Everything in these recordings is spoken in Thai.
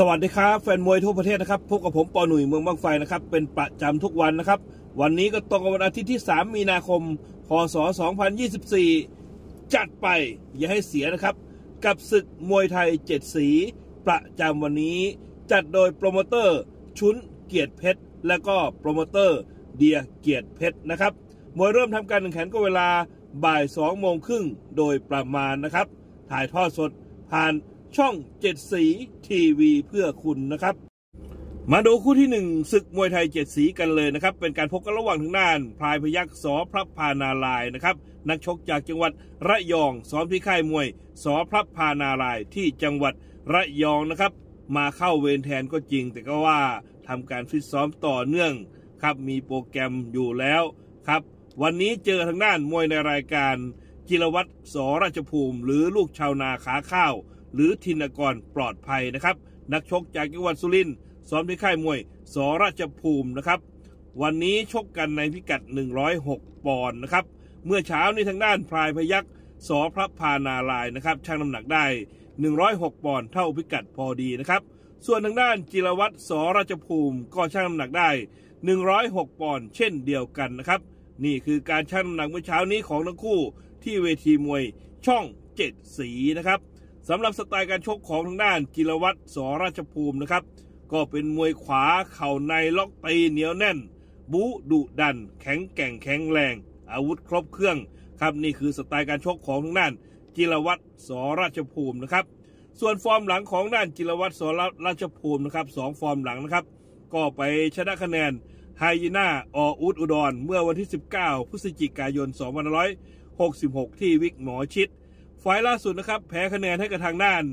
สวัสดีครับ แฟนมวยทั่วประเทศนะครับพบกับผมปอหนุ่ยเมืองบางไฟนะครับ เป็นประจำทุกวันนะครับ วันนี้ก็ตรงกับวันอาทิตย์ที่ 3 มีนาคม พศ 2024 จัดไปอย่าให้เสียนะครับ กับศึกมวยไทย 7 สี ประจำวันนี้ จัดโดยโปรโมเตอร์ ชุนเกียรติเพชร และก็โปรโมเตอร์เดียเกียรติเพชรนะครับมวยเริ่มทำการแข่งขันก็เวลาบ่าย2โมงครึ่งโดยประมาณนะครับ ถ่ายทอดสดผ่าน ช่องเจ็ดสีทีวีเพื่อคุณนะครับ มาดูคู่ที่หนึ่งศึกมวยไทยเจ็ดสีกันเลยนะครับ เป็นการพบกันระหว่างทางด้าน พลายพยักษ์สอพระพานาลายนะครับ นักชกจากจังหวัดระยองซ้อมที่ค่ายมวยสอพระพานาลายที่จังหวัดระยองนะครับ มาเข้าเวรแทนก็จริง แต่ก็ว่าทำการฟิตซ้อมต่อเนื่องครับมีโปรแกรมอยู่แล้วครับ วันนี้เจอทางด้านมวยในรายการจิรวัตรสอราชภูมิ หรือลูกชาวนาขาข้าว หรือธินกรปลอดภัยนะครับ นักชกจากจังหวัดสุรินทร์ซ้อมที่ค่ายมวยสราชภูมินะครับ วันนี้ชกกันในพิกัด 106 ปอนด์นะครับ เมื่อเช้านี้ทางด้านพลายพยักษ์สอพระพานาลายนะครับชั่งน้ำหนักได้ 106 ปอนด์เท่าพิกัดพอดีนะครับ ส่วนทางด้านจิรวัตรสราชภูมิก็ชั่งน้ำหนักได้ 106 ปอนด์เช่นเดียวกันนะครับ นี่คือการชั่งน้ำหนักเมื่อเช้านี้ของทั้งคู่ที่เวทีมวยช่องเจ็ดสีนะครับ สำหรับสไตล์การชกของทางด้านจิรวัตรสราชภูมินะครับ ก็เป็นมวยขวาเข่าในล็อกตีเหนียวแน่น บูดุดัน แข็งแกร่งแข็งแรง อาวุธครบเครื่องครับนี่คือสไตล์การชกของทางด้านจิรวัตรสราชภูมินะครับ ส่วนฟอร์มหลังของด้านจิรวัตรสราชภูมินะครับสองฟอร์มหลังนะครับ ก็ไปชนะคะแนนไฮยีน่าออุดอุดร เมื่อวันที่ 19 พฤศจิกายน 2566 ที่วิกหมอชิด ไฟล์ล่าสุดนะครับ แพ้คะแนนให้กับทางด้าน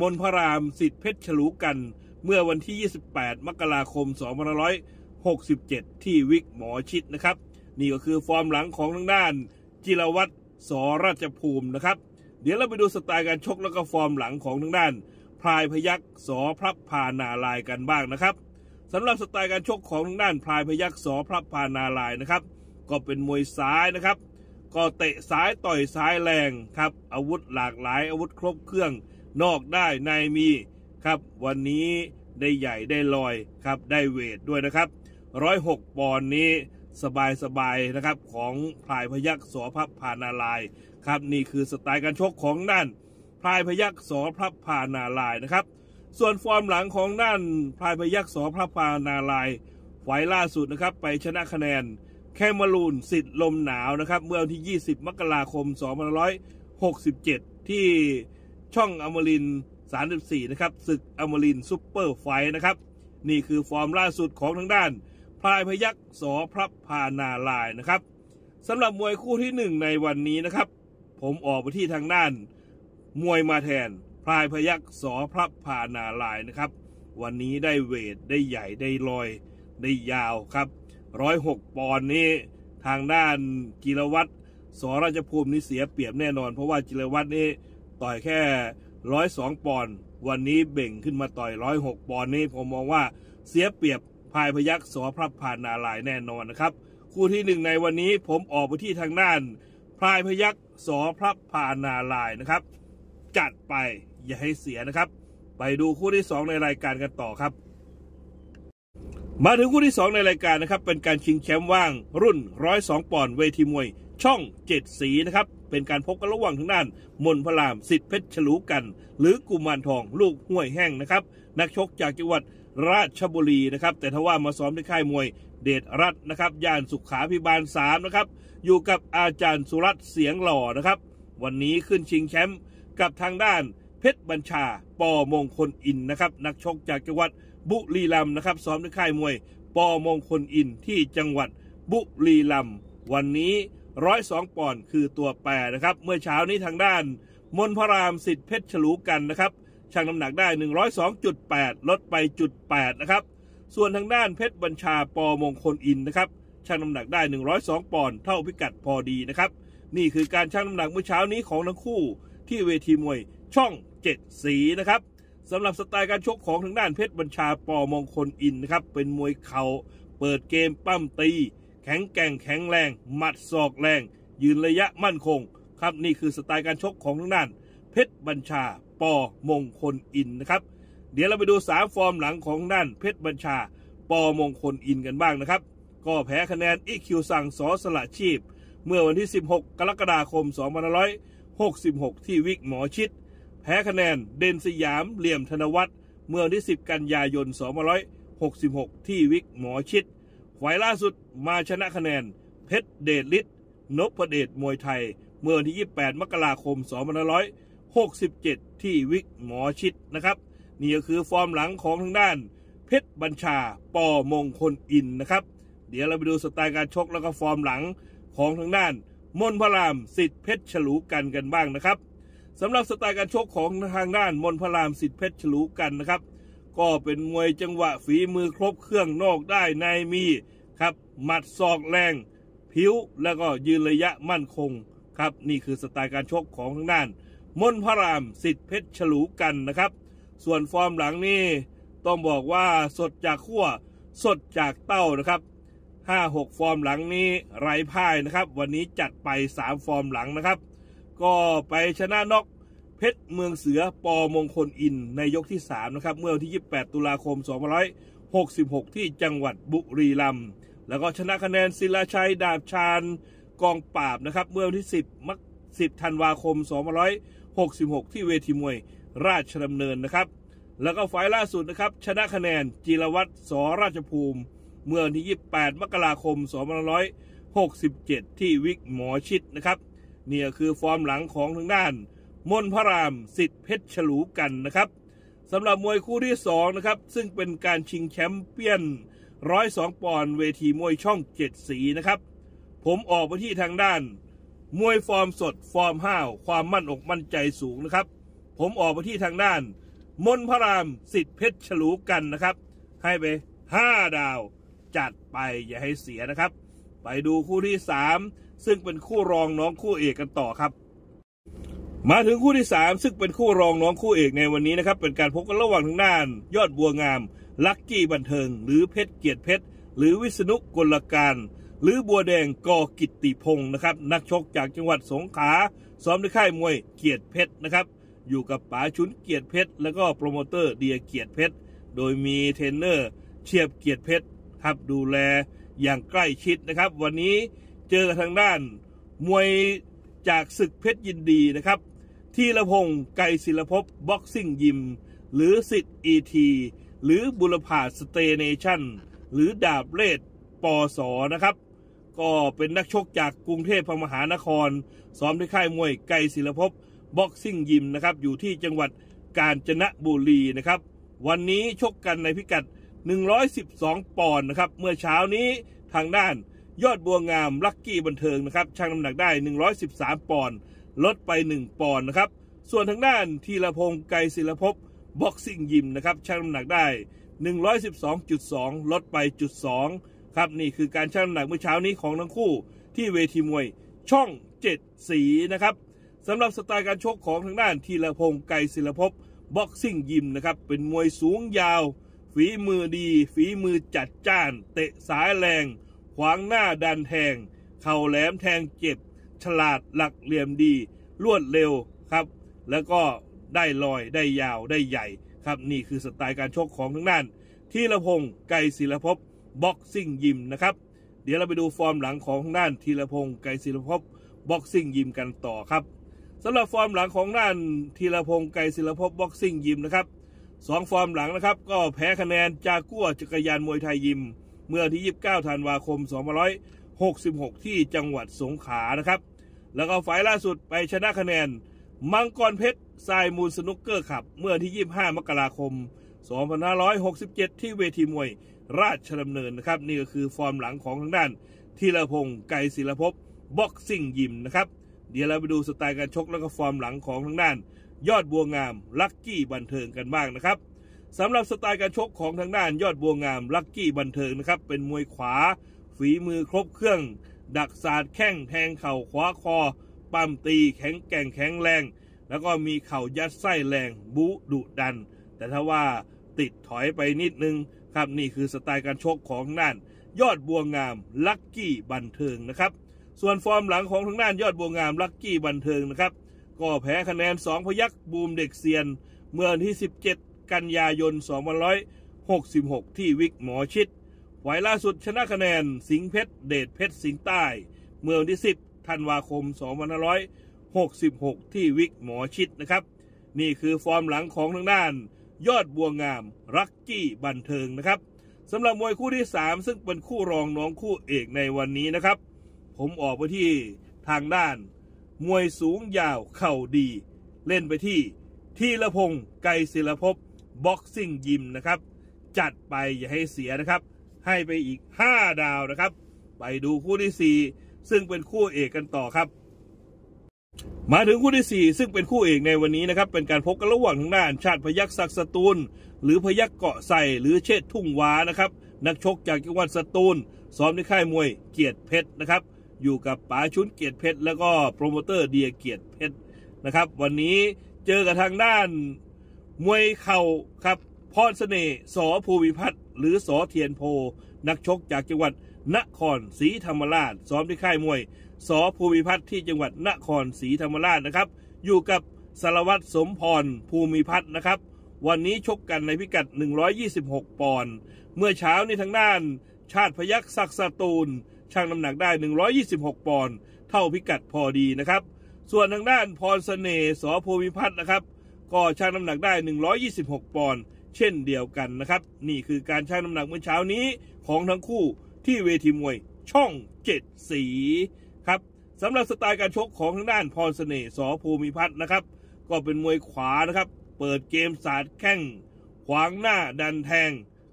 มนพรรามสิทธิเพชรฉลูกัน เมื่อวันที่ 28 มกราคม 2567 ที่วิกหมอชิดนะครับ นี่ก็คือฟอร์มหลังของทางด้าน จิรวัตรสราชภูมินะครับ เดี๋ยวเราไปดูสไตล์การชกแล้วก็ฟอร์มหลังของทางด้านพลายพยักษ์สอพระพานาลายกันบ้างนะครับสำหรับสไตล์การชกของทางด้านพลายพยักษ์สอพระพานาลายนะครับ ก็เป็นมวยซ้ายนะครับ ก็เตะซ้ายต่อยซ้ายแรงครับ อาวุธหลากหลายอาวุธครบเครื่อง นอกได้ในมีครับ วันนี้ได้ใหญ่ได้ลอยครับ ได้เวทด้วยนะครับร้อยหกปอนด์นี้สบายสบายนะครับของพลายพยักษ์สอพระพานาลายครับนี่คือสไตล์การชกของด้านพลายพยักษ์สอพระพานาลายนะครับ ส่วนฟอร์มหลังของด้านพลายพยักษ์สอพระพานาลายไฟล่าสุดนะครับ ไปชนะคะแนน แคมารูนสิทธิ์ลมหนาวนะครับ เมื่อวันที่ 20 มกราคม 2567 ที่ช่องอมริน 34 นะครับศึกอมรินซุปเปอร์ไฟนะครับ นี่คือฟอร์มล่าสุดของทางด้านพลายพยักษ์สอพระพานาลายนะครับสำหรับมวยคู่ที่หนึ่งในวันนี้นะครับ ผมออกไปที่ทางด้าน มวยมาแทนพลายพยักษ์สอพระพานาลายนะครับ วันนี้ได้เวทได้ใหญ่ได้ลอยได้ยาวครับ ร้อยหกปอนด์นี้ทางด้านจิรวัตรสราชภูมินี่เสียเปรียบแน่นอน เพราะว่าจิรวัตรนี่ต่อยแค่ร้อยสองปอนด์วันนี้เบ่งขึ้นมาต่อยร้อยหกปอนด์นี่ผมมองว่าเสียเปรียบพายพยักษ์สอพระพานาลายแน่นอนนะครับ คู่ที่หนึ่งในวันนี้ผมออกไปที่ทางด้านพายพยักษ์สอพระพานาลายนะครับ จัดไปอย่าให้เสียนะครับ ไปดูคู่ที่สองในรายการกันต่อครับ มาถึงคู่ที่ 2 ในรายการนะครับ เป็นการชิงแชมป์ว่างรุ่น 102 ปอนด์เวทีมวย ช่องเจ็ดสีนะครับ เป็นการพบกันระหว่างทางด้าน มนพลามสิทธิเพชรฉลูกัน หรือกุมารทองลูกห้วยแห้งนะครับ นักชกจากจังหวัดราชบุรีนะครับ แต่ทว่ามาซ้อมที่ค่ายมวยเดชรัตน์นะครับย่านสุขาพิบาล3นะครับ อยู่กับอาจารย์สุรัตน์เสียงหล่อนะครับ วันนี้ขึ้นชิงแชมป์กับทางด้านเพชรบัญชาปอมงคลอินนะครับ นักชกจากจังหวัด บุรีรัมย์นะครับ ซ้อมที่ค่ายมวย ปอมงคลอินที่จังหวัดบุรีรัมย์วันนี้ร้อยสองปอนด์คือตัวแปรนะครับ เมื่อเช้านี้ทางด้าน มนพรามสิทธิเพชรฉลูกันนะครับชั่งน้ำหนักได้ 102.8 ลดไปจุด8นะครับ ส่วนทางด้านเพชรบัญชาปอมงคลอินนะครับชั่งน้ำหนักได้ 102 ปอนด์เท่าพิกัดพอดีนะครับ นี่คือการชั่งน้ำหนักเมื่อเช้านี้ของทั้งคู่ที่เวทีมวยช่องเจ็ดสีนะครับ สำหรับสไตล์การชกของทางด้านเพชรบัญชาปอมงคลอินนะครับ เป็นมวยเขา่าเปิดเกมปั้มตี แข็งแกร่งแข็งแรง หมัดศอกแรง ยืนระยะมั่นคง ครับนี่คือสไตล์การชกของทางด้าน เพชรบัญชาปอมงคลอินนะครับ เดี๋ยวเราไปดูสามฟอร์มหลังของด้านเพชรบัญชาปอมงคลอินกันบ้างนะครับ ก็แพ้คะแนนอีคิวสั่งสอสละชีพ เมื่อวันที่ 16 กรกฎาคม 2566 ที่วิกหมอชิด แพ้คะแนนเด่นสยามเหลี่ยมธนวัฒน์เมื่อวันที่ 10 กันยายน 2566 ที่วิกหมอชิตไฟต์ล่าสุดมาชนะคะแนน เพชรเดชฤทธิ์นพเดชมวยไทย เมื่อวันที่ 28 มกราคม 2567 ที่วิกหมอชิตนะครับ นี่ก็คือฟอร์มหลังของทางด้าน เพชรบัญชาปอมงคลอินนะครับ เดี๋ยวเราไปดูสไตล์การชกแล้วก็ฟอร์มหลังของทางด้าน มนพรามสิทธิเพชรฉลูกันกันบ้างนะครับ สำหรับสไตล์การชกของทางด้านมนพระรามสิทธิเพชรฉลูกันนะครับ ก็เป็นมวยจังหวะฝีมือครบเครื่องนอกได้ในมีครับหมัดศอกแรง ผิวแล้วก็ยืนระยะมั่นคงครับนี่คือสไตล์การชกของทางด้าน มนพระรามสิทธิเพชรฉลูกันนะครับ ส่วนฟอร์มหลังนี่ต้องบอกว่าสดจากขั้วสดจากเต้านะครับห้าหกฟอร์มหลังนี้ไร้พ่ายนะครับ วันนี้จัดไปสามฟอร์มหลังนะครับ ก็ไปชนะนอกเพชรเมืองเสือปอมงคลอินในยกที่ 3 นะครับ เมื่อวันที่ 28 ตุลาคม 2566 ที่จังหวัดบุรีรัมย์แล้วก็ชนะคะแนนศิลาชัยดาบชาญกองปราบนะครับ เมื่อวันที่ 10มก10ธันวาคม 2566 ที่เวทีมวยราชดำเนินนะครับ แล้วก็ไฟล์ล่าสุดนะครับ ชนะคะแนนจิรวัตรสราชภูมิ เมื่อวันที่ 28 มกราคม 2567 ที่วิกหมอชิดนะครับ นี่ยคือฟอร์มหลังของทางด้าน มนพระรามสิทธิเพชรฉลูกันนะครับสำหรับมวยคู่ที่2นะครับซึ่งเป็นการชิงแชมป์เปี้ยน102ปอนด์เวทีมวยช่องเจ็ดสีนะครับ ผมออกไปที่ทางด้าน มวยฟอร์มสดฟอร์มห้าว ความมั่นอกมั่นใจสูงนะครับ ผมออกไปที่ทางด้าน มนพระรามสิทธิเพชรฉลูกันนะครับ ให้ไป 5 ดาว จัดไปอย่าให้เสียนะครับ ไปดูคู่ที่ 3 ซึ่งเป็นคู่รองน้องคู่เอกกันต่อครับ มาถึงคู่ที่ 3 ซึ่งเป็นคู่รองน้องคู่เอกในวันนี้นะครับ เป็นการพบกันระหว่างทางด้าน ยอดบัวงาม ลักกี้บันเทิง หรือเพชรเกียรติเพชร หรือวิษณุกลการ หรือบัวแดงกอกิตติพงศ์นะครับ นักชกจากจังหวัดสงขลาซ้อมในค่ายมวยเกียรติเพชรนะครับ อยู่กับป๋าชุนเกียรติเพชร แล้วก็โปรโมเตอร์เดียเกียรติเพชร โดยมีเทรนเนอร์เชียบเกียรติเพชรครับดูแลอย่างใกล้ชิดนะครับ วันนี้ เจอกับทางด้าน มวยจากศึกเพชรยินดีนะครับ ทีละพงศ์ไกรศิลภพบ็อกซิ่งยิม หรือสิทธิ์อีทีหรือบุรพาสเตเนชั่น หรือดาบเลดปอสอนะครับ ก็เป็นนักชกจากกรุงเทพมหานคร ซ้อมที่ค่ายมวยไกรศิลภพบ็อกซิ่งยิมนะครับ อยู่ที่จังหวัดกาญจนบุรีนะครับ วันนี้ชกกันในพิกัด 112 ปอนด์นะครับ เมื่อเช้านี้ทางด้าน ยอดบัวงามลักกี้บันเทิงนะครับชั่งน้ำหนักได้ 113 ปอนด์ลดไป 1 ปอนด์นะครับ ส่วนทางด้านทีละพงศ์ไกรศิลภพบ็อกซิ่งยิมนะครับชั่งน้ำหนักได้ 112.2 ลดไปจุด2ครับนี่คือการชั่งน้ำหนักเมื่อเช้านี้ของทั้งคู่ ที่เวทีมวยช่อง 7 สีนะครับสำหรับสไตล์การชกของทางด้านทีละพงศ์ไกรศิลภพบ็อกซิ่งยิมนะครับเป็นมวยสูงยาว ฝีมือดี ฝีมือจัดจ้าน เตะซ้ายแรง วางหน้าดันแทง เข่าแหลมแทงเจ็บ ฉลาดหลักเหลี่ยมดี รวดเร็วครับ แล้วก็ได้ลอยได้ยาวได้ใหญ่ครับนี่คือสไตล์การชกของทางด้านทีละพงศ์ไกรศิลภพบ็อกซิ่งยิมนะครับ เดี๋ยวเราไปดูฟอร์มหลังของทางด้านทีละพงศ์ไกรศิลภพบ็อกซิ่งยิมกันต่อครับสำหรับฟอร์มหลังของด้านทีละพงศ์ไกรศิลภพบ็อกซิ่งยิมนะครับสองฟอร์มหลังนะครับ ก็แพ้คะแนนจากกัวจักรยานมวยไทยยิม เมื่อที่ 29 ธันวาคม 2566 ที่จังหวัดสงขลานะครับ แล้วก็ไฟต์ล่าสุดไปชนะคะแนน มังกรเพชรทรายมูลสนุกเกอร์คลับ เมื่อที่ 25 มกราคม 2567 ที่เวทีมวยราชดำเนินนะครับ นี่ก็คือฟอร์มหลังของทางด้านทีละพงศ์ไกรศิลภพบ็อกซิ่งยิมนะครับ เดี๋ยวเราไปดูสไตล์การชกแล้วก็ฟอร์มหลังของทางด้าน ยอดบัวงามลักกี้บันเทิงกันบ้างนะครับ สำหรับสไตล์การชกของทางด้านยอดบัวงามลักกี้บันเทิงนะครับเป็นมวยขวา ฝีมือครบเครื่อง ดักศาสตร์แข้งแทงเข่าขวาคอ ปั้มตีแข็งแกร่งแข็งแรง แล้วก็มีเข่ายัดไส้แรงบุดุดัน แต่ถ้าว่าติดถอยไปนิดนึงครับนี่คือสไตล์การชกของทางด้าน ยอดบัวงามลักกี้บันเทิงนะครับส่วนฟอร์มหลังของทางด้านยอดบัวงามลักกี้บันเทิงนะครับก็แพ้คะแนน 2 พยักบูมเด็กเซียน เมื่อวันที่ 17 กันยายน 2566 ที่วิกหมอชิตไฟต์ล่าสุดชนะคะแนนสิงเพชรเดชเพชรสิงใต้ เมื่อวันที่ 10 ธันวาคม 2566 ที่วิกหมอชิตนะครับ นี่คือฟอร์มหลังของทางด้าน ยอดบัวงามลักกี้บันเทิงนะครับสำหรับมวยคู่ที่ 3 ซึ่งเป็นคู่รองน้องคู่เอกในวันนี้นะครับ ผมออกไปที่ทางด้าน มวยสูงยาวเข่าดี เล่นไปที่ทีละพงศ์ไกรศิลภพ บ็อกซิ่งยิมนะครับ จัดไปอย่าให้เสียนะครับ ให้ไปอีก 5 ดาวนะครับ ไปดูคู่ที่ 4 ซึ่งเป็นคู่เอกกันต่อครับ มาถึงคู่ที่ 4 ซึ่งเป็นคู่เอกในวันนี้นะครับ เป็นการพบกันระหว่างทางด้านชาติพยักษ์ศักสตูล หรือพยักษ์เกาะใส่หรือเชษทุ่งวานะครับ นักชกจากจังหวัดสตูลซ้อมในค่ายมวยเกียรติเพชรนะครับอยู่กับป๋าชุนเกียรติเพชรแล้วก็โปรโมเตอร์เดียเกียรติเพชรนะครับ วันนี้เจอกับทางด้าน มวยเข่าครับพรเสน่ห์สอภูมิพัฒน์หรือสอเทียนโพ นักชกจากจังหวัดนครศรีธรรมราชซ้อมที่ค่ายมวยสอภูมิพัฒน์ที่จังหวัดนครศรีธรรมราชนะครับ อยู่กับสารวัตรสมพรภูมิพัฒน์นะครับ วันนี้ชกกันในพิกัด 126 ปอนด์เมื่อเช้านี้ทางด้าน ชาติพยักษ์ศักสตูลช่างน้ำหนักได้ 126 ปอนด์เท่าพิกัดพอดีนะครับ ส่วนทางด้านพรเสน่ห์สอภูมิพัฒน์นะครับ ก็ชั่งน้ำหนักได้ 126 ปอนด์เช่นเดียวกันนะครับ นี่คือการชั่งน้ำหนักเมื่อเช้านี้ของทั้งคู่ที่เวทีมวยช่องเจ็ดสีครับสำหรับสไตล์การชกของทางด้านพรเสน่ห์สอภูมิพัฒน์นะครับ ก็เป็นมวยขวานะครับ เปิดเกมสาดแข้งขวางหน้าดันแทง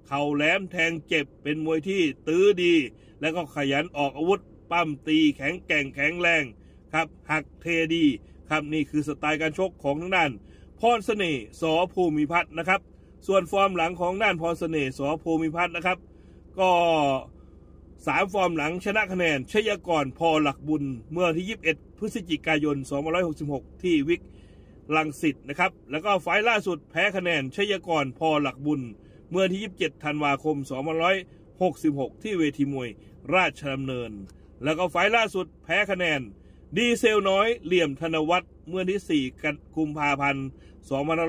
เข่าแหลมแทงเจ็บเป็นมวยที่ตื้อดี และก็ขยันออกอาวุธ ปั้มตีแข็งแกร่งแข็งแรงครับหักเทดีครับนี่คือสไตล์การชกของทางด้าน พรเสน่ห์สอภูมิพัฒน์นะครับ ส่วนฟอร์มหลังของด้านพรเสน่ห์สอภูมิพัฒน์นะครับ ก็สามฟอร์มหลังชนะคะแนนชยกรพอหลักบุญ เมื่อที่ 21 พฤศจิกายน 2566 ที่วิกลังสิตนะครับ แล้วก็ไฟล์ล่าสุดแพ้คะแนนชยกรพอหลักบุญ เมื่อที่ 27 ธันวาคม 2566 ที่เวทีมวยราชดำเนิน แล้วก็ไฟล์ล่าสุดแพ้คะแนน ดีเซลน้อยเหลี่ยมธนวัฒน์เมื่อที่ 4 กันกุมภาพันธ์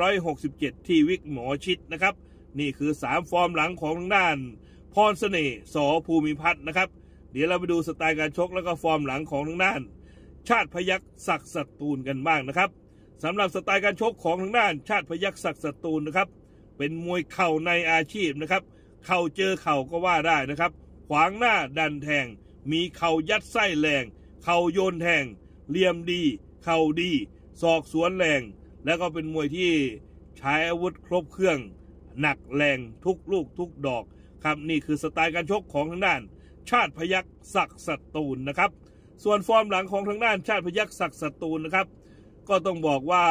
2567 ที่วิกหมอชิดนะครับ นี่คือ 3 ฟอร์มหลังของทางด้าน พรเสน่ห์สอภูมิพัฒน์นะครับ เดี๋ยวเราไปดูสไตล์การชกแล้วก็ฟอร์มหลังของทางด้าน ชาติพยักศักดิ์สตูลกันบ้างนะครับสำหรับสไตล์การชกของทางด้าน ชาติพยักศักดิ์สตูลนะครับ เป็นมวยเข่าในอาชีพนะครับ เข่าเจอเข่าก็ว่าได้นะครับ ขวางหน้าดันแทง มีเข่ายัดไส้แรง เข่าโยนแทงเหลี่ยมดี เข่าดีศอกสวนแรง แล้วก็เป็นมวยที่ใช้อาวุธครบเครื่อง หนักแรงทุกลูกทุกดอก ครับนี่คือสไตล์การชกของทางด้าน ชาติพยักศักดิ์สตูลนะครับ ส่วนฟอร์มหลังของทางด้านชาติพยักศักดิ์สตูลนะครับ ก็ต้องบอกว่า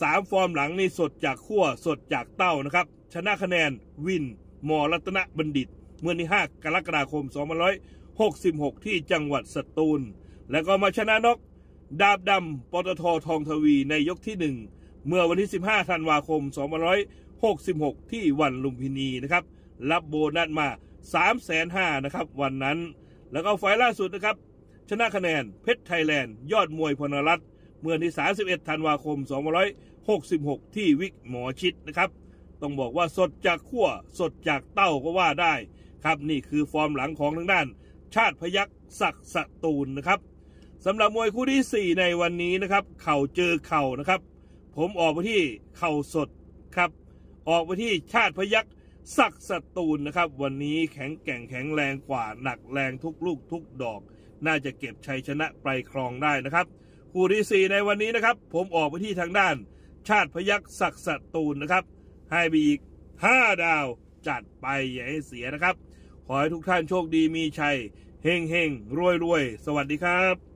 สามฟอร์มหลังนี่สดจากขั้วสดจากเตานะครับ ชนะคะแนนวินมอรัตนบัณฑิต เมื่อที่ 5 กรกฎาคม 2566 ที่จังหวัดสตูล แล้วก็มาชนะนกดาบดำปตททองทวีในยกที่ 1 เมื่อวันที่ 15 ธันวาคม 2566 ที่วันลุมพินีนะครับ รับโบนัสมา 3 5 0 0 0นะครับ วันนั้น แล้วก็ไฟล์ล่าสุดนะครับ ชนะคะแนนเพชรไทยแลนด์ ยอดมวยพลรัตน์เมื่อที่ 31 ธันวาคม 2566 ที่วิกหมอชิดนะครับ ต้องบอกว่าสดจากขั้วสดจากเต้าก็ว่าได้ ครับนี่คือฟอร์มหลังของทางด้าน ชาติพยักศักสตูลนะครับ สำหรับมวยคู่ที่ 4 ในวันนี้นะครับ เข่าเจอเข่านะครับ ผมออกไปที่เข่าสดครับ ออกไปที่ชาติพยักศักสตูลนะครับ วันนี้แข็งแกร่งแข็งแรงกว่าหนักแรงทุกลูกทุกดอก น่าจะเก็บชัยชนะไปครองได้นะครับ คู่ที่ 4 ในวันนี้นะครับ ผมออกไปที่ทางด้าน ชาติพยักศักสตูลนะครับ ให้ไปอีก 5 ดาวจัดไปอย่าให้เสียนะครับ ขอให้ทุกท่านโชคดีมีชัยเฮงเฮงรวยรวยสวัสดีครับ